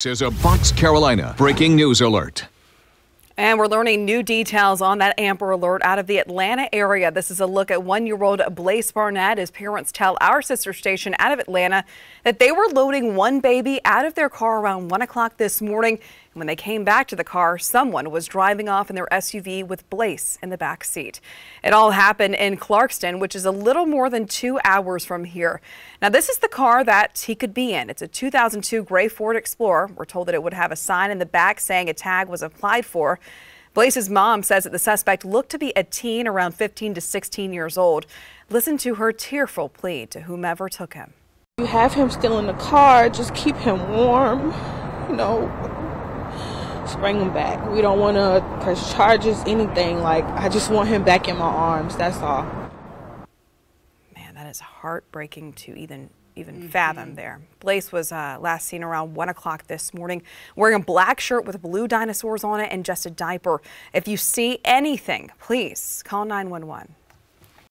This is a Fox Carolina breaking news alert. And we're learning new details on that Amber Alert out of the Atlanta area. This is a look at one year old Blaze Barnett. His parents tell our sister station out of Atlanta that they were loading one baby out of their car around 1 o'clock this morning. And when they came back to the car, someone was driving off in their SUV with Blaze in the back seat. It all happened in Clarkston, which is a little more than two hours from here. Now, this is the car that he could be in. It's a 2002 gray Ford Explorer. We're told that it would have a sign in the back saying a tag was applied for. Blaze's mom says that the suspect looked to be a teen around 15 to 16 years old. Listen to her tearful plea to whomever took him. You have him still in the car, just keep him warm, you know, just bring him back. We don't want to press charges, anything. Like, I just want him back in my arms, that's all. Man, that is heartbreaking to even even mm -hmm. fathom there. Blaze was uh, last seen around 1 o'clock this morning wearing a black shirt with blue dinosaurs on it and just a diaper. If you see anything, please call 911.